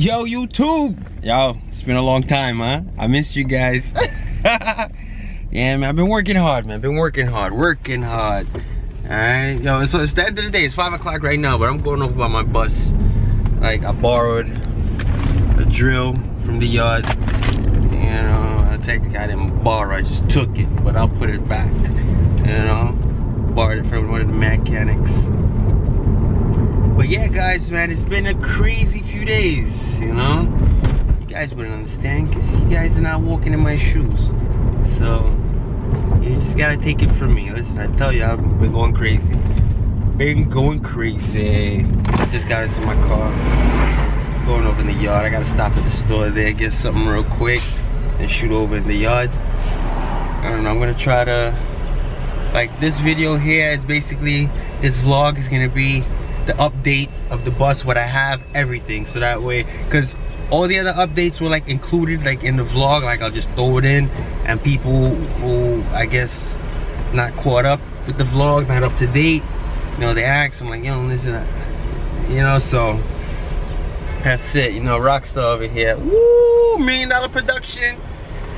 Yo, YouTube! Yo, it's been a long time, huh? I missed you guys. yeah, man, I've been working hard, man. Been working hard, working hard. Alright, yo, so it's the end of the day. It's 5 o'clock right now, but I'm going over by my bus. Like, I borrowed a drill from the yard. You know, I technically I didn't borrow, I just took it, but I'll put it back. You know, borrowed it from one of the mechanics. But yeah, guys, man, it's been a crazy few days, you know? You guys wouldn't understand because you guys are not walking in my shoes. So, you just gotta take it from me. Listen, I tell you, I've been going crazy. Been going crazy. I Just got into my car. Going over in the yard. I gotta stop at the store there, get something real quick, and shoot over in the yard. I don't know, I'm gonna try to, like this video here is basically, this vlog is gonna be the update of the bus what i have everything. So that way because all the other updates were like included like in the vlog. Like i'll just throw it in and people who i guess not caught up with the vlog not up to date you know they ask. I'm like yo listen you know so that's it. You know rockstar over here. Woo! million dollar production.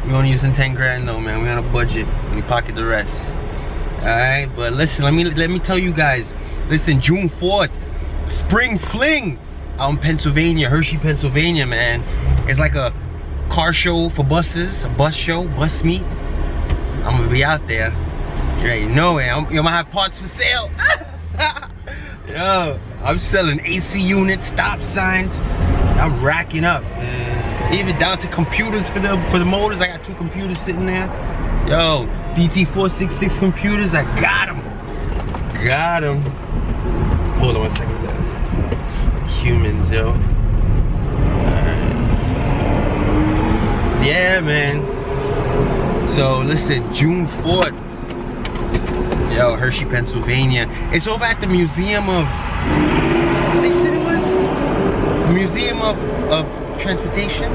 We only using 10 grand though man. We on a budget. We pocket the rest. All right? But listen let me let me tell you guys listen june 4th spring fling out in pennsylvania hershey pennsylvania man. It's like a car show for buses a bus show bus meet. I'm gonna be out there. You already know it i'm, gonna have parts for sale. Yo i'm selling ac units stop signs. I'm racking up man. even down to computers for the for the motors. I got two computers sitting there. Yo, DT466 computers, I got them. Got them. Hold on one second. Humans, yo. Yeah, man. So listen, June 4th. Yo, Hershey, Pennsylvania. It's over at the Museum of. They said it was? The Museum of, of Transportation?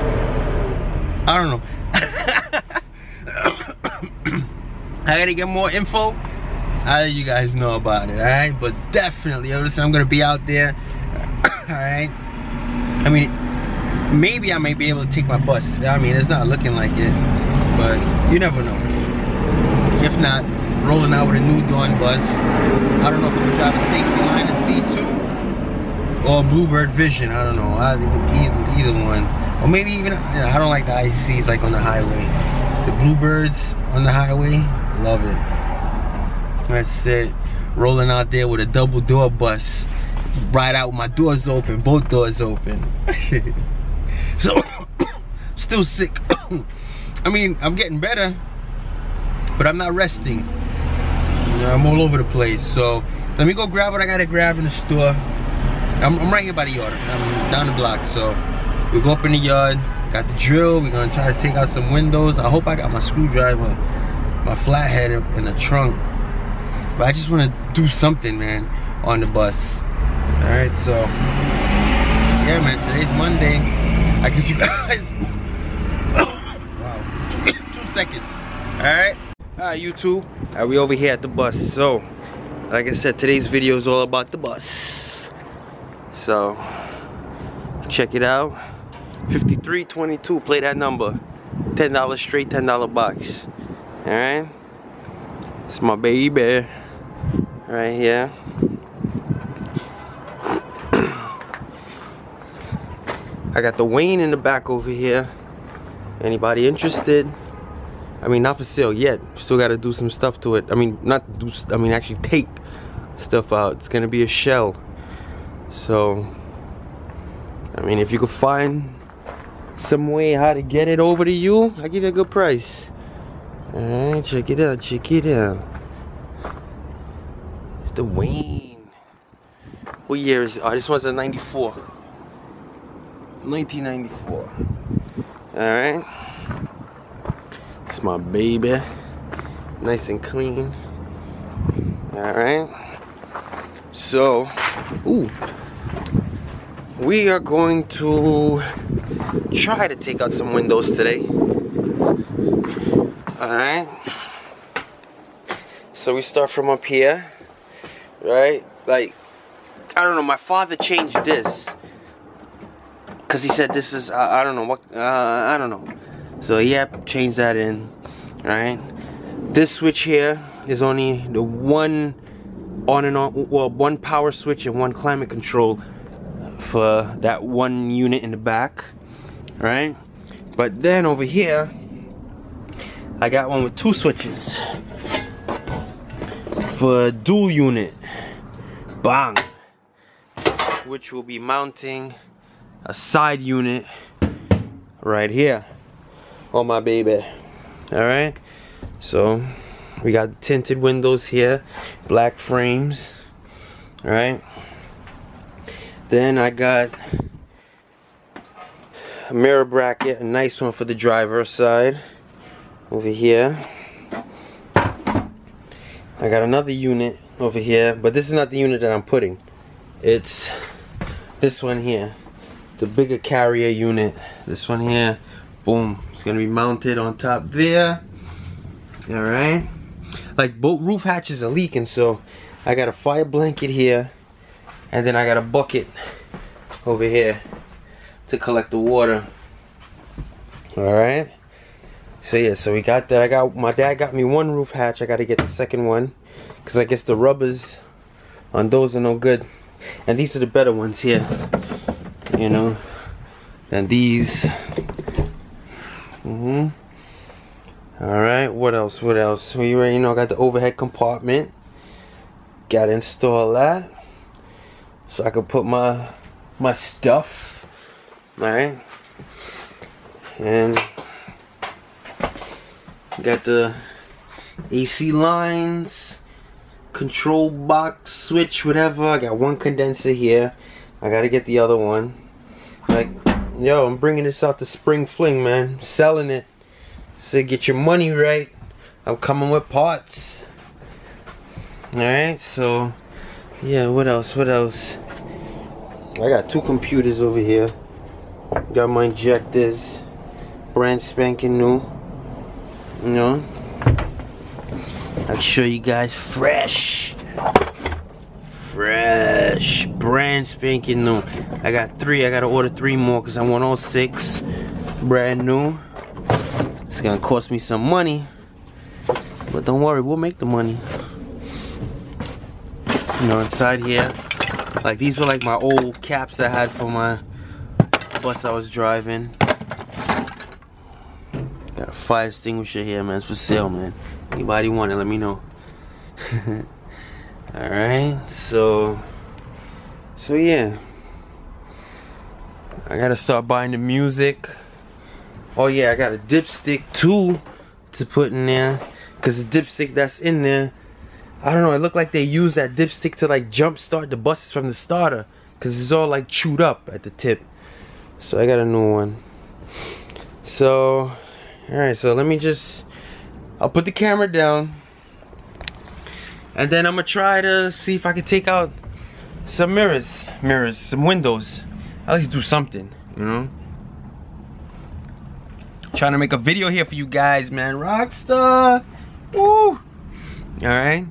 I don't know. I gotta get more info. I'll let you guys know about it, alright? But definitely, listen, I'm gonna be out there. alright? I mean, maybe I may be able to take my bus. I mean, it's not looking like it, but you never know. If not, rolling out with a new Dawn bus. I don't know if I'm gonna drive a safety line, a C2, or Bluebird Vision. I don't know. I, either, either one. Or maybe even, I don't like the ICs like on the highway. The Bluebirds on the highway, love it. That's it. Rolling out there with a double door bus. Ride out with my doors open, both doors open. so, still sick. I mean, I'm getting better, but I'm not resting. I'm all over the place. So, let me go grab what I gotta grab in the store. I'm, I'm right here by the yard. I'm down the block, so we go up in the yard. Got the drill. We're gonna try to take out some windows. I hope I got my screwdriver, my flathead in the trunk. But I just want to do something, man, on the bus. All right, so yeah, man. Today's Monday. I give you guys wow two, two seconds. All right. All right, YouTube. Right, we over here at the bus. So, like I said, today's video is all about the bus. So, check it out. 5322, play that number. $10 straight, $10 box. Alright? It's my baby. Right here. I got the Wayne in the back over here. Anybody interested? I mean, not for sale yet. Still got to do some stuff to it. I mean, not do. I mean, actually take stuff out. It's gonna be a shell. So, I mean, if you could find some way how to get it over to you, I give you a good price. Alright, check it out, check it out. The Wayne. What year is it? Oh, this one's a 94. 1994. Alright. It's my baby. Nice and clean. Alright. So, ooh. We are going to try to take out some windows today. Alright. So we start from up here. Right? Like, I don't know, my father changed this. because he said this is uh, I don't know what uh, I don't know so yeah change that in right this switch here is only the one on and on well one power switch and one climate control for that one unit in the back right but then over here I got one with two switches for a dual unit. Bang. Which will be mounting a side unit right here. On my baby. All right. So we got tinted windows here black frames. All right. Then I got a mirror bracket a nice one for the driver's side over here I got another unit over here but this is not the unit that I'm putting. It's this one here the bigger carrier unit. This one here boom it's gonna be mounted on top there. All right. Like both roof hatches are leaking so I got a fire blanket here and then I got a bucket over here to collect the water. All right so yeah so we got that. I got my dad got me one roof hatch. I got to get the second one because I guess the rubbers on those are no good. And these are the better ones here you know than these. Mm-hmm. All right what else what else? We well, you know got the overhead compartment. Gotta install that so I can put my my stuff all right? And got the AC lines control box switch whatever I got one condenser here I gotta get the other one like yo I'm bringing this out to spring fling man selling it so get your money right. I'm coming with parts. Alright, so yeah, what else? What else? I got two computers over here. Got my injectors. Brand spanking new. You know? I'll show you guys fresh. Fresh. Brand spanking new. I got three. I gotta order three more because I want all six. Brand new. It's gonna cost me some money. But don't worry, we'll make the money. You know, inside here, like these were like my old caps I had for my bus I was driving. Fire extinguisher here, man. It's for sale, man. Anybody want it, let me know. Alright, so so yeah. I gotta start buying the music. Oh yeah, I got a dipstick too to put in there. Cause the dipstick that's in there, I don't know, it looked like they used that dipstick to like jump start the buses from the starter. Cause it's all like chewed up at the tip. So I got a new one. So, alright, so let me just, I'll put the camera down. And then I'm gonna try to see if I can take out some mirrors, mirrors, some windows. At least do something, you know? Trying to make a video here for you guys, man. Rockstar. Woo. All right.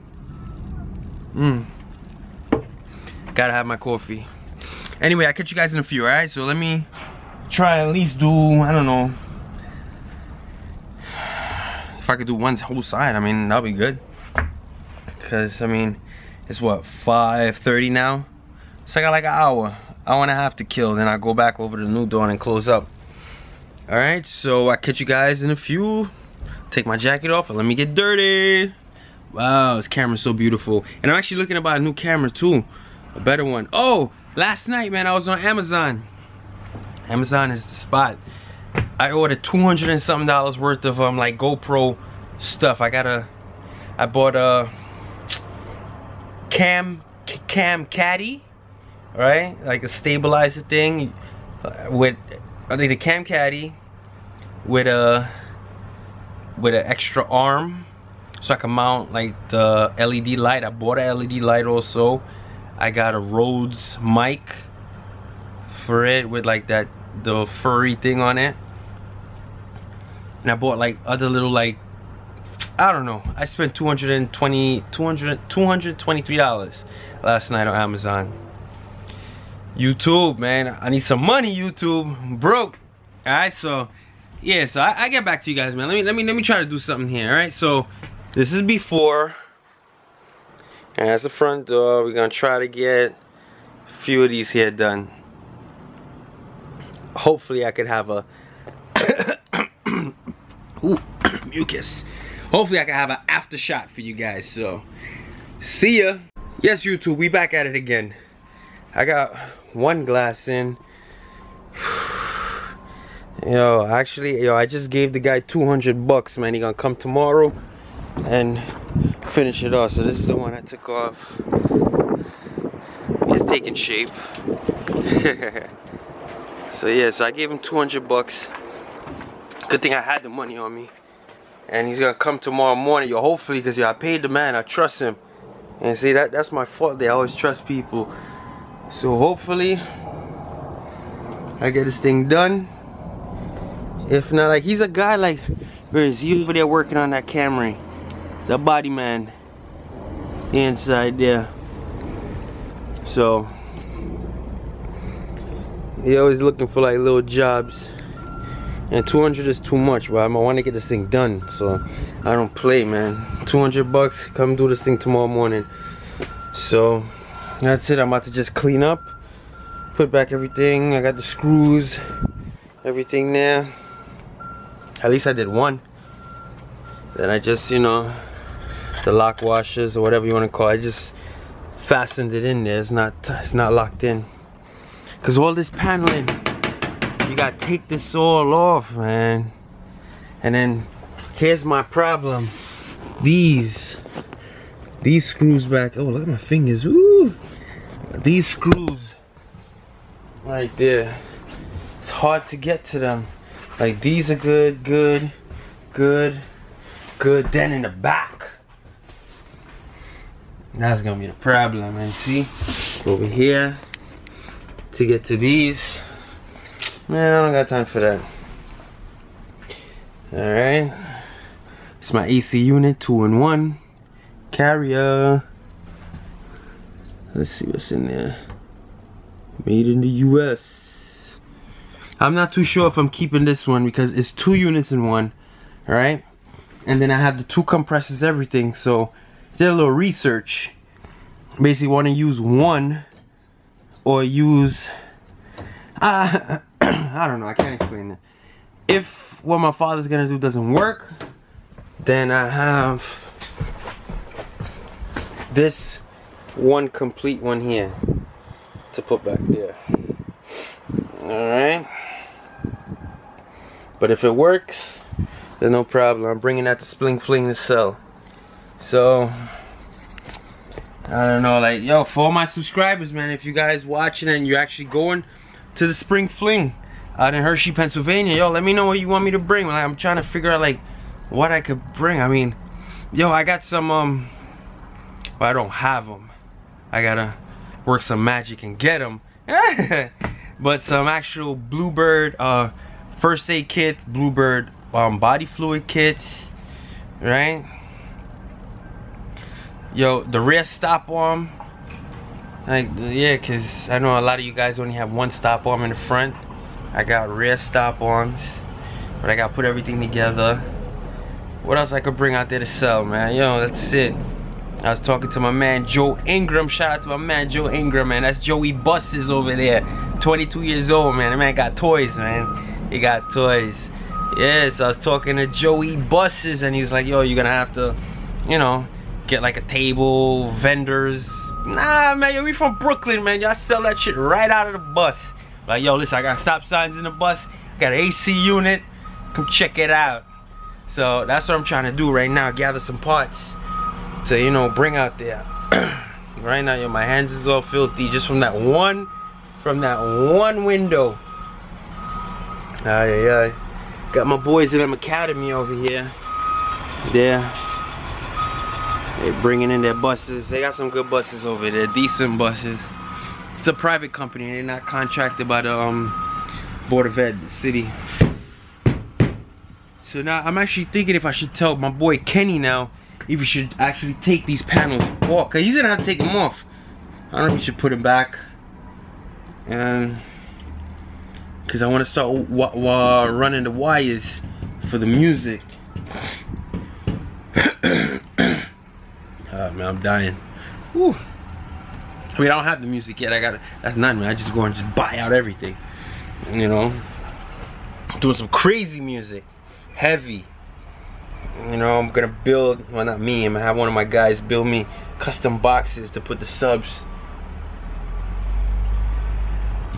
Mmm. Gotta have my coffee. Anyway, I'll catch you guys in a few, alright? So let me try at least do, I don't know. If I could do one whole side, I mean, that'll be good. Because, I mean, it's what, 5.30 now? So I got like an hour, hour and a half to kill. Then I go back over to the New Dawn and close up all right so i catch you guys in a few take my jacket off and let me get dirty wow this camera's so beautiful and i'm actually looking to buy a new camera too a better one. Oh, last night man i was on amazon amazon is the spot i ordered 200 and something dollars worth of um like gopro stuff i got a i bought a cam cam caddy right like a stabilizer thing with I think the cam caddy with a with an extra arm so I can mount like the LED light. I bought a LED light also. I got a Rhodes mic for it with like that the furry thing on it. And I bought like other little like I don't know. I spent 220 200 $223 last night on Amazon. YouTube, man. I need some money, YouTube. Broke. Alright, so yeah, so I, I, get back to you guys, man. Let me let me let me try to do something here. Alright, so this is before. And that's the front door. We're gonna try to get a few of these here done. Hopefully I could have a Ooh, mucus. Hopefully I can have an after shot for you guys. So see ya. Yes, YouTube, we back at it again. I got one glass in. Yo, actually, yo, I just gave the guy 200 bucks, man. He gonna come tomorrow and finish it off. So this is the one I took off. It's taking shape. so yeah, so I gave him 200 bucks. Good thing I had the money on me. And he's gonna come tomorrow morning, yo, hopefully, because I paid the man, I trust him. And see, that that's my fault They always trust people. So hopefully, I get this thing done. If not, like, he's a guy, like, where is he over there working on that Camry? The body man. The inside there. So, he always looking for, like, little jobs. And 200 is too much, but I want to get this thing done. So, I don't play, man. 200 bucks, come do this thing tomorrow morning. So, that's it. I'm about to just clean up. Put back everything. I got the screws. Everything there. At least I did one. Then I just, you know, the lock washers or whatever you want to call it. I just fastened it in there. It's not, it's not locked in. Cause all this paneling, gotta take this all off, man. And then here's my problem. These, these screws back. Oh, look at my fingers. Woo! These screws right there. It's hard to get to them. Like these are good, good, good, good. Then in the back, that's gonna be the problem. And see, over here to get to these. Man, I don't got time for that. All right, it's my AC unit, two in one carrier. Let's see what's in there. Made in the US. I'm not too sure if I'm keeping this one because it's two units in one, Alright? And then I have the two compressors, everything. So did a little research. Basically, want to use one or use. Uh, I don't know. I can't explain it. If what my father's gonna do doesn't work, then I have this one complete one here to put back there. All right. But if it works, there's no problem. I'm bringing that to Spring Fling to sell. So, I don't know, like, yo, for all my subscribers, man, if you guys watching and you're actually going to the Spring Fling out in Hershey, Pennsylvania, yo, let me know what you want me to bring. Like, I'm trying to figure out, like, what I could bring. I mean, yo, I got some, um, well, I don't have them. I gotta work some magic and get them. but some actual Bluebird, uh, first aid kit, Bluebird um, body fluid kits, right? Yo, the rear stop arm, like yeah, cause I know a lot of you guys only have one stop arm in the front. I got rear stop arms, but I got to put everything together. What else I could bring out there to sell, man? Yo, that's it. I was talking to my man Joe Ingram. Shout out to my man Joe Ingram, man. That's Joey Buses over there. 22 years old, man. The man got toys, man. He got toys. Yes, I was talking to Joey Buses and he was like, yo, you're gonna have to, you know, get like a table, vendors. Nah, man, yo, we from Brooklyn, man. Y'all sell that shit right out of the bus. Like, yo, listen, I got stop signs in the bus. Got an AC unit. Come check it out. So that's what I'm trying to do right now. Gather some parts to, you know, bring out there. right now, yo, my hands is all filthy just from that one, from that one window. Aye, aye, aye. Got my boys in them academy over here. There. They're bringing in their buses. They got some good buses over there, decent buses. It's a private company. They're not contracted by the um, Board of Ed, city. So now I'm actually thinking if I should tell my boy Kenny now if he should actually take these panels off. Cause he's gonna have to take them off. I don't know if he should put them back. and because I want to start running the wires for the music. oh man, I'm dying. Woo. I mean, I don't have the music yet. I got That's nothing, man. I just go and just buy out everything. You know, doing some crazy music, heavy. You know, I'm gonna build. Well, not me. I'm gonna have one of my guys build me custom boxes to put the subs.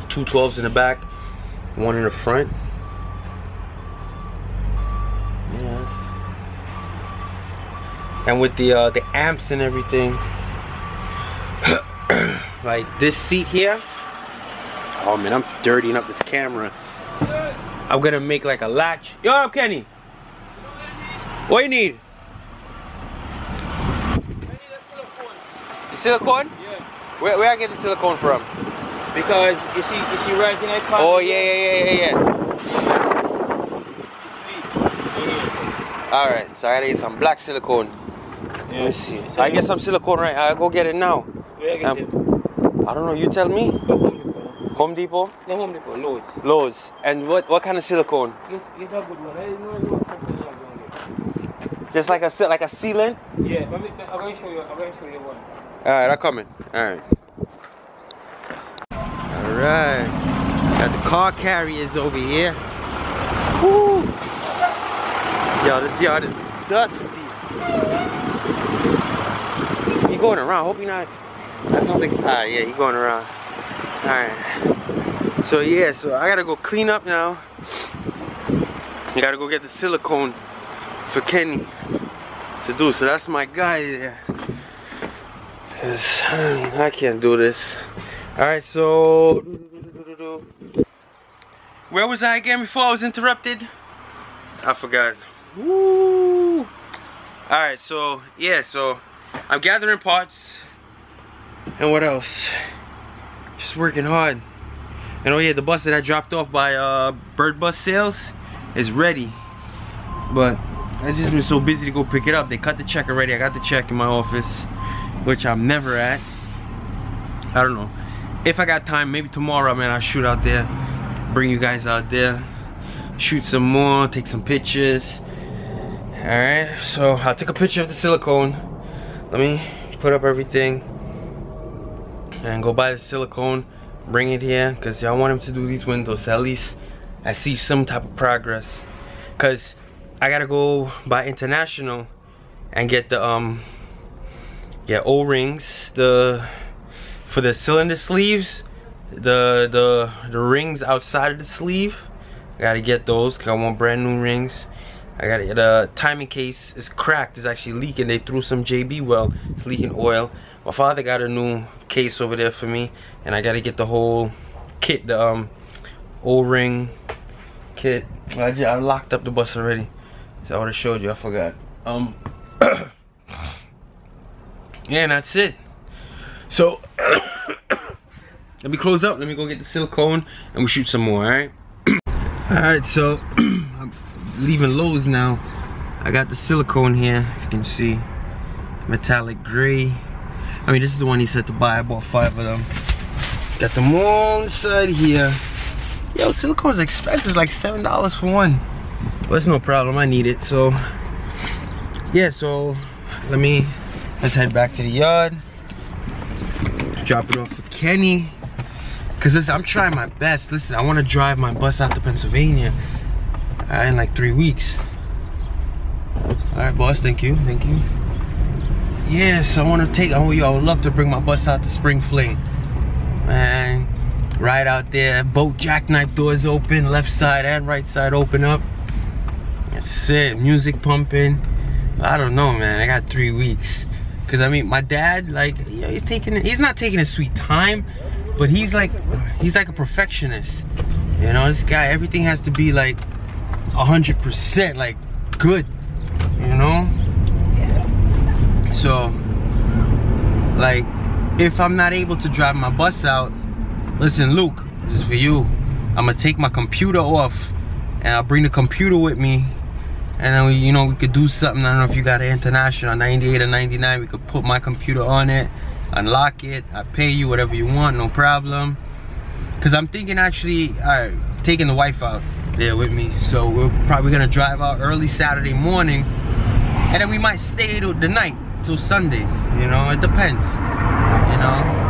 Two 12s in the back, one in the front. Yes. And with the uh, the amps and everything, like this seat here. Oh man, I'm dirtying up this camera. I'm gonna make like a latch. Yo, Kenny. What you need? The silicone? Yeah. Where, where I get the silicone from? Because you see, you see right in that car. Oh yeah, yeah, yeah, yeah, yeah. All right, so I gotta get some black silicone. Yeah. Let me see. So I get some silicone right. I'll go get it now. Where get Um, it? I don't know. You tell me. Home Depot. No Home Depot, Lowe's. Lowe's. And what what kind of silicone? Get, get a good one. I know what company you're going Just like a like a sealant. Yeah, I'm going to show you. I'm going to show you one. All right, I'm coming. All right. All right. Got the car carriers over here. Woo! Yo, this yard is dusty. Going around. Hope he not. That's something. Ah, yeah, he going around. All right. So yeah, so I gotta go clean up now. I gotta go get the silicone for Kenny to do. So that's my guy there. Cause I can't do this. Alright, so where was I again before I was interrupted? I forgot. Woo! Alright, so yeah, so I'm gathering parts. And what else? Just working hard. And oh yeah, the bus that I dropped off by uh, Bird Bus Sales is ready. But I just been so busy to go pick it up. They cut the check already. I got the check in my office, which I'm never at. I don't know. If I got time, maybe tomorrow, man, I'll shoot out there. Bring you guys out there. Shoot some more, take some pictures. Alright, so I took a picture of the silicone. Let me put up everything. And go buy the silicone. Bring it here. Because I want him to do these windows. At least I see some type of progress. Because I gotta go buy international and get the um yeah o-rings the for the cylinder sleeves the the the rings outside of the sleeve I gotta get those because I want brand new rings I gotta get a timing case is cracked. It's actually leaking. They threw some JB Weld it's leaking oil. My father got a new case over there for me and I gotta get the whole kit the um o-ring kit. I, just, I locked up the bus already. So I would have showed you. I forgot. Um yeah and that's it. So let me close up. Let me go get the silicone and we'll shoot some more all right? All right so leaving Lowe's now. I got the silicone here if you can see. Metallic gray. I mean this is the one he said to buy. I bought five of them. Got them all inside here. Yo silicone's expensive like seven dollars for one. But it's no problem i need it so. Yeah so let me let's head back to the yard. Drop it off for kenny. Because listen i'm trying my best. Listen i want to drive my bus out to pennsylvania uh, in like three weeks. All right boss thank you thank you. Yes i want to take oh yo i would love to bring my bus out to spring fling. Man right out there boat jackknife doors open left side and right side open up. That's it music pumping. I don't know man i got three weeks. Because i mean my dad like he's taking he's not taking a sweet time but he's like he's like a perfectionist. You know this guy everything has to be like a hundred percent like good you know? So like if i'm not able to drive my bus out listen luke this is for you. I'm gonna take my computer off and i'll bring the computer with me and then we, you know we could do something. I don't know if you got an international 98 or 99 we could put my computer on it unlock it i pay you whatever you want no problem. Cause I'm thinking actually, all right, taking the wife out there with me. So we're probably gonna drive out early Saturday morning, and then we might stay the night till Sunday. You know, it depends. You know.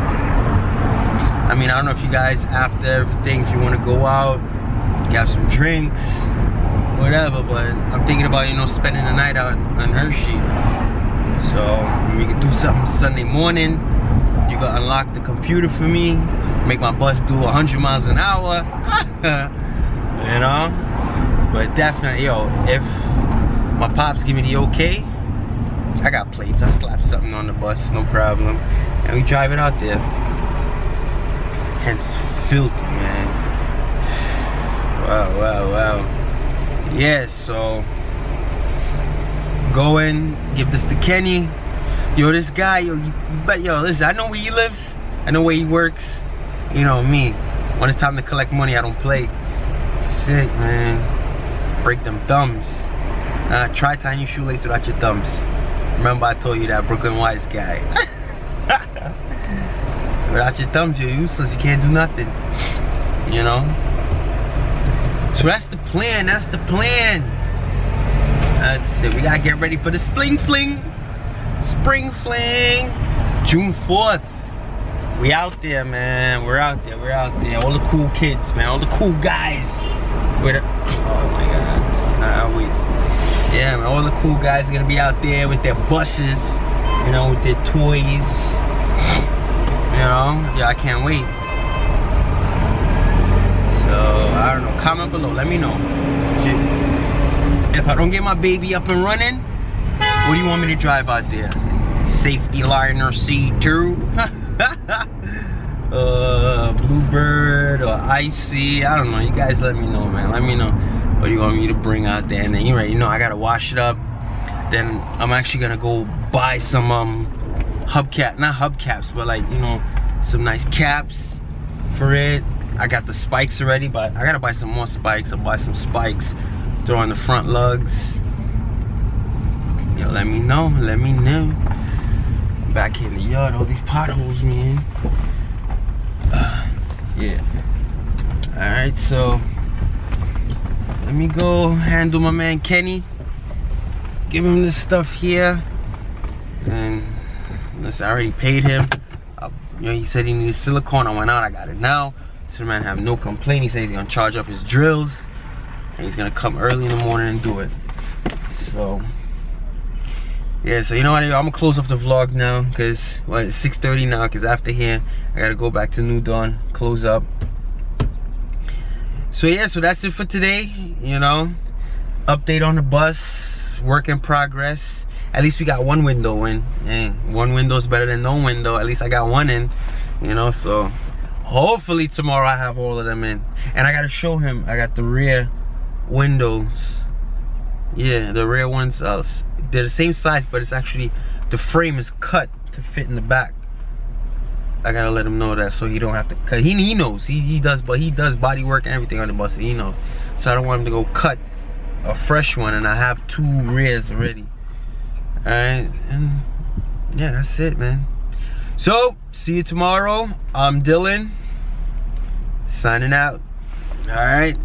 I mean, I don't know if you guys after everything, if you want to go out, get some drinks, whatever. But I'm thinking about you know spending the night out on Hershey. So we can do something Sunday morning. You can unlock the computer for me, make my bus do 100 miles an hour. you know? But definitely, yo, if my pops give me the okay, I got plates. I slap something on the bus, no problem. And we drive it out there. Hence filthy, man. Wow, wow, wow. Yeah, so go in, give this to Kenny. Yo, this guy, yo, but yo, listen, I know where he lives. I know where he works. You know me. When it's time to collect money, I don't play. Man. Break them thumbs. Uh, try tying your shoelace without your thumbs. Remember I told you that Brooklyn Wise guy. without your thumbs, you're useless. You can't do nothing. You know? So that's the plan. That's the plan. That's it. We gotta get ready for the spring fling. Spring fling. June 4th. We out there, man. We're out there. We're out there. All the cool kids, man. All the cool guys. With. Oh my god. Nah, we. Yeah, man. All the cool guys are gonna be out there with their buses. You know, with their toys. You know, yeah, I can't wait. So I don't know. Comment below. Let me know. If I don't get my baby up and running, what do you want me to drive out there? Saf-T-Liner C2? uh, Bluebird or IC? I don't know. You guys let me know, man. Let me know what you want me to bring out there. And then you you know, I gotta wash it up. Then I'm actually gonna go buy some um hubcap, not hubcaps, but like you know, some nice caps for it. I got the spikes already, but I gotta buy some more spikes. I'll buy some spikes, throw on the front lugs. Yo, let me know, let me know. Back here in the yard, all these potholes, man. Yeah. All right, so let me go handle my man Kenny. Give him this stuff here. And listen, I already paid him. Uh, you know, he said he needed silicone. I went out, I got it now. So man have no complaint. He said he's gonna charge up his drills. And he's gonna come early in the morning and do it. So yeah, so you know what, I'm gonna close off the vlog now because well, it's 6.30 now because after here, I gotta go back to New Dawn, close up. So yeah, so that's it for today, you know. Update on the bus, work in progress. At least we got one window in. And one window is better than no window. At least I got one in, you know, so hopefully tomorrow I have all of them in. And I gotta show him, I got the rear windows. Yeah, the rear ones, uh, they're the same size, but it's actually, the frame is cut to fit in the back. I gotta let him know that so he don't have to cut. He, he knows, he, he does, but he does body work and everything on the bus, he knows. So I don't want him to go cut a fresh one and I have two rears already. All right, and yeah, that's it, man. So, see you tomorrow. I'm Dillon, signing out. All right.